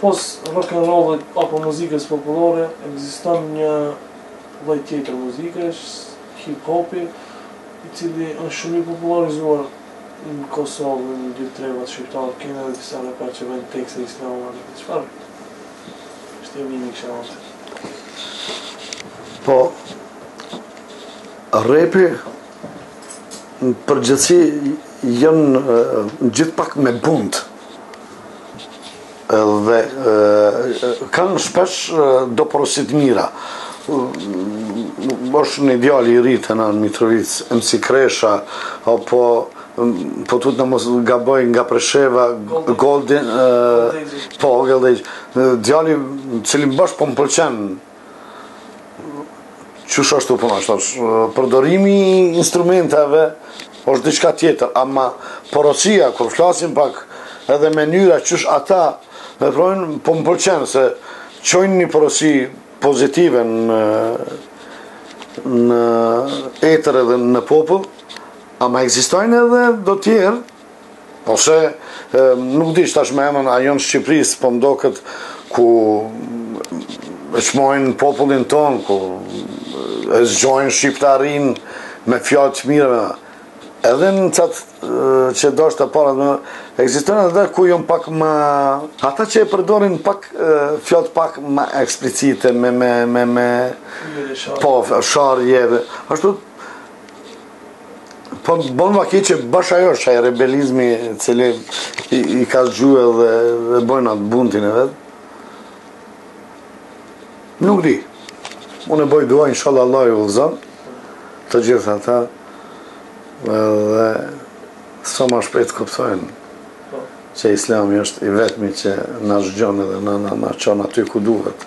Pos rock and rollit apo muzikës popullore, ekziston një lloj tjetër muzikës, hip hopi, i cili është shumë i popullarizuar në Kosovë, në gjith trevat shqiptare, kemi edhe disa reper që bëjnë tekste islame, çfarë është mendimi kësha ose. Po, repi Në përgjithësi janë gjithë pak me bunt. Dhe kanë shpesh do porosi të mira. Është një djali i rritë në Mitrovic, MC Kresha, apo po tutna mos gaboj nga Presheva, Goldin, po, Goldin, djali cili bash po më pëlqen, Qysh është ashtu puna, po është përdorimi i instrumenteve është diçka tjetër, ama porosia, kur flasin pak edhe mënyra qysh ata veprojnë, po më pëlqen se çojnë një porosi pozitive në, në etër edhe në popull, ama ekzistojnë edhe do tjerë, Ose, nuk di tash me emën, a janë Shqipërisë, po m'doket ku e çmojnë popullin tonë, ku e zgjojnë shqiptarin me fjalë të mira. Edhe në qatë që do është të parë, në ekziston edhe ku janë pak më... Ata që e përdorin pak fjalë pak më eksplicite, me... me... me... me... Po, sharje, ashtu... Po bon vaki që bash ajo është ai rebelizmi i cili i, i ka zgjue dhe, dhe bojnë atë buntin e vet. Nuk di. Unë e boj dua, inshallah Allah i udhëzon, të gjithë ata, dhe sa ma shpejt kuptojnë që islami është i vetmi që na zgjon dhe na, na, na çon aty ku duhet.